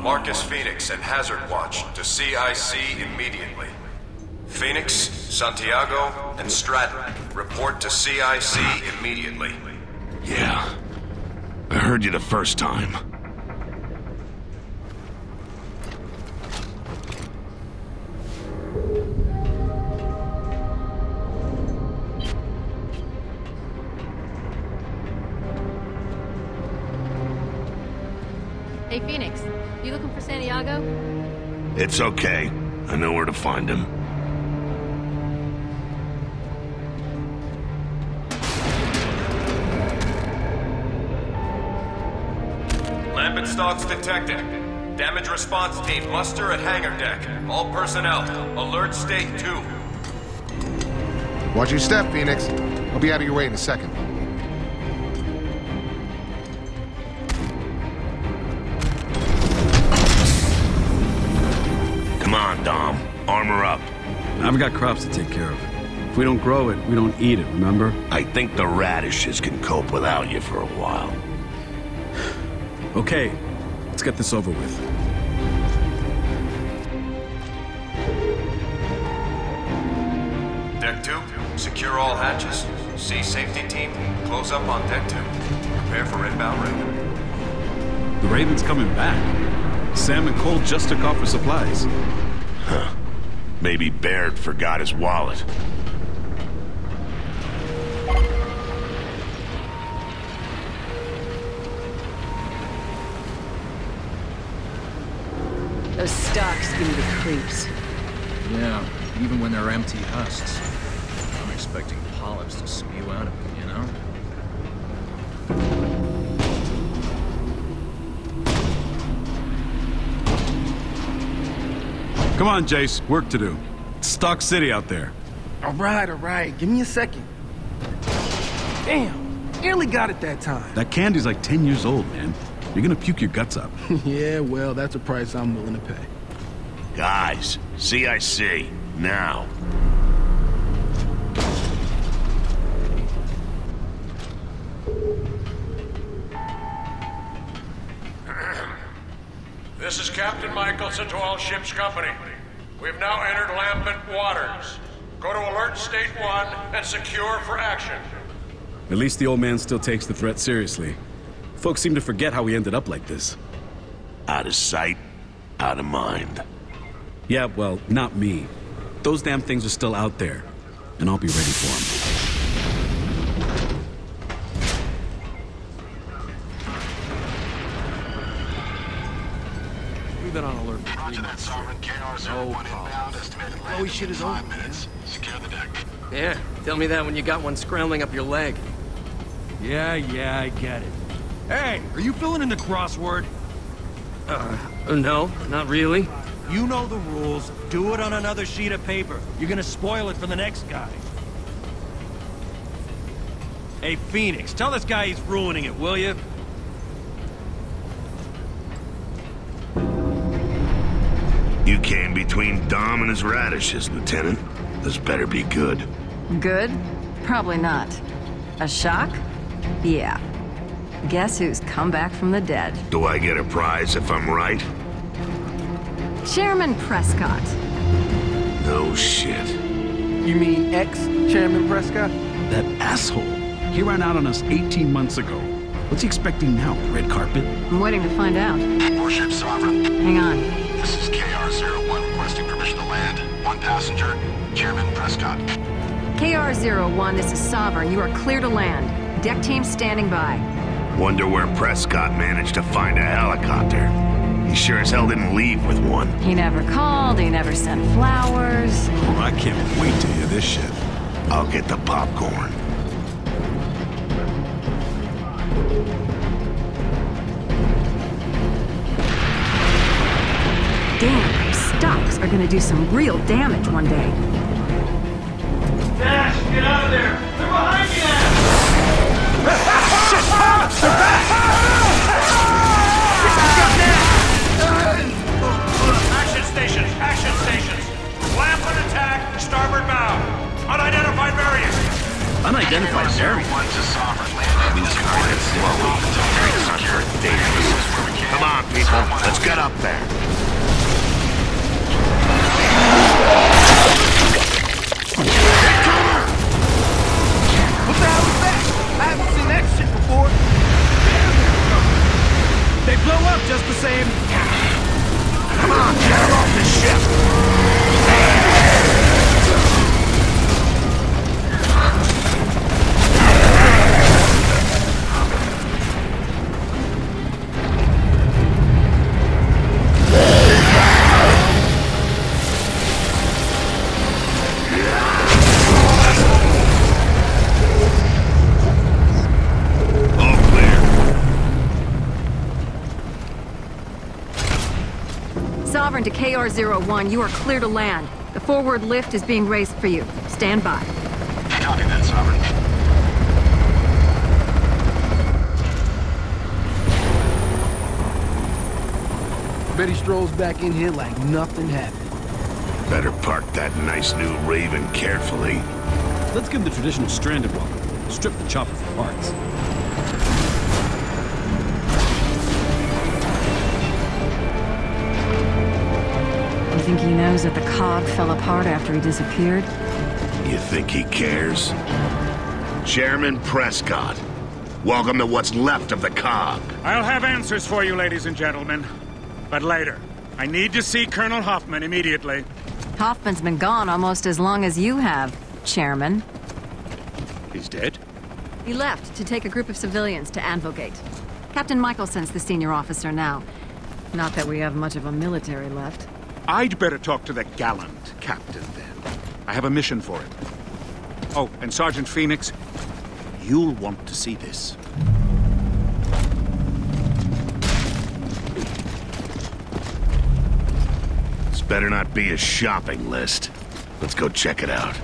Marcus Fenix and Hazard Watch to CIC immediately. Fenix, Santiago, and Stratton, report to CIC immediately. Yeah. I heard you the first time. Hey, Fenix, you looking for Santiago? It's okay. I know where to find him. Lambent stalks detected. Damage response team muster at hangar deck. All personnel, alert state 2. Watch your step, Fenix. I'll be out of your way in a second. Come Dom. Armor up. I've got crops to take care of. If we don't grow it, we don't eat it, remember? I think the radishes can cope without you for a while. Okay, let's get this over with. Deck 2, secure all hatches. C safety team, close up on deck 2. Prepare for inbound raid. The Raven's coming back. Sam and Cole just took off for supplies. Maybe Baird forgot his wallet. Those stalks give me the creeps. Yeah, even when they're empty husks. I'm expecting polyps to spew out of them, you know? Come on, Jace, work to do. It's Stalk City out there. All right, all right. Give me a second. Damn, nearly got it that time. That candy's like 10 years old, man. You're gonna puke your guts up. yeah, well, that's a price I'm willing to pay. Guys, CIC, now. This is Captain Michaelson to all ship's company. We've now entered lambent waters. Go to Alert State 1 and secure for action. At least the old man still takes the threat seriously. Folks seem to forget how we ended up like this. Out of sight, out of mind. Yeah, well, not me. Those damn things are still out there, and I'll be ready for them. Roger that, months. Sovereign. KR-01 No inbound, estimated Chloe landing shit in is over, five man. minutes. Secure the deck. Yeah, tell me that when you got one scrambling up your leg. Yeah, yeah, I get it. Hey, are you filling in the crossword? Uh, no, not really. You know the rules. Do it on another sheet of paper. You're gonna spoil it for the next guy. Hey, Fenix, tell this guy he's ruining it, will you? You came between Dom and his radishes, Lieutenant. This better be good. Good? Probably not. A shock? Yeah. Guess who's come back from the dead? Do I get a prize if I'm right? Chairman Prescott. No shit. You mean ex-Chairman Prescott? That asshole. He ran out on us 18 months ago. What's he expecting now, red carpet? I'm waiting to find out. Warship Sovereign. Hang on. Chairman Prescott. KR-01, this is Sovereign. You are clear to land. Deck team standing by. Wonder where Prescott managed to find a helicopter. He sure as hell didn't leave with one. He never called, he never sent flowers. Oh, I can't wait to hear this shit. I'll get the popcorn. Damn, those stalks are gonna do some real damage one day. Dash, get out of there! They're behind you same. Sovereign to KR-01, you are clear to land. The forward lift is being raised for you. Stand by. Copy that, Sovereign. Bet he strolls back in here like nothing happened. Better park that nice new Raven carefully. Let's give the traditional stranded welcome. Strip the chopper for parts. Think he knows that the cog fell apart after he disappeared? You think he cares? Chairman Prescott, welcome to what's left of the cog. I'll have answers for you, ladies and gentlemen. But later. I need to see Colonel Hoffman immediately. Hoffman's been gone almost as long as you have, Chairman. He's dead? He left to take a group of civilians to Anvil Gate. Captain Michaelson's the senior officer now. Not that we have much of a military left. I'd better talk to the gallant captain then. I have a mission for him. Oh, and Sergeant Fenix, you'll want to see this. This better not be a shopping list. Let's go check it out.